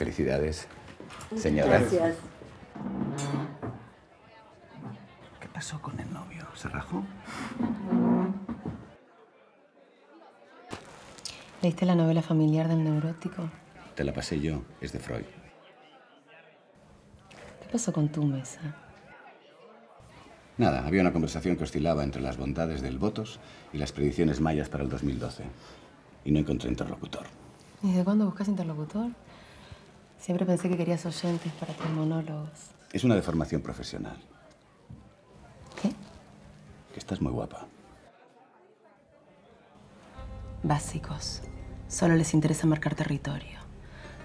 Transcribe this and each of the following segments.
Felicidades, señora. Gracias. ¿Qué pasó con el novio? ¿Se rajó? ¿Leíste la novela familiar del neurótico? Te la pasé yo, es de Freud. ¿Qué pasó con tu mesa? Nada, había una conversación que oscilaba entre las bondades del votos y las predicciones mayas para el 2012. Y no encontré interlocutor. ¿Y desde cuándo buscas interlocutor? Siempre pensé que querías oyentes para tus monólogos. Es una deformación profesional. ¿Qué? Que estás muy guapa. Básicos. Solo les interesa marcar territorio.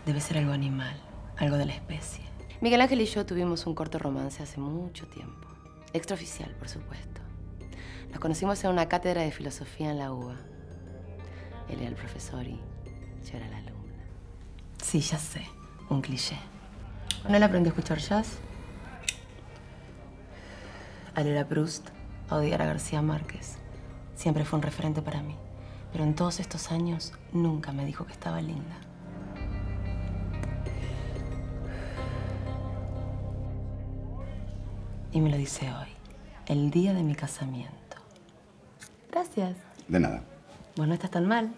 Debe ser algo animal, algo de la especie. Miguel Ángel y yo tuvimos un corto romance hace mucho tiempo. Extraoficial, por supuesto. Nos conocimos en una cátedra de filosofía en la UBA. Él era el profesor y yo era la alumna. Sí, ya sé. Un cliché. Con él aprendí a escuchar jazz, a leer a Proust, a odiar a García Márquez. Siempre fue un referente para mí. Pero en todos estos años nunca me dijo que estaba linda. Y me lo dice hoy, el día de mi casamiento. Gracias. De nada. Vos no estás tan mal.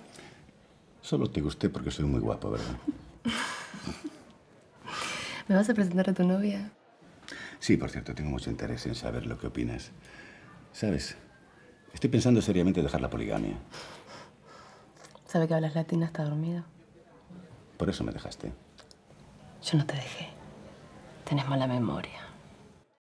Solo te gusté porque soy muy guapo, ¿verdad? ¿Me vas a presentar a tu novia? Sí, por cierto, tengo mucho interés en saber lo que opinas. ¿Sabes? Estoy pensando seriamente dejar la poligamia. ¿Sabe que hablas latina? ¿Está dormido? Por eso me dejaste. Yo no te dejé. Tenés mala memoria.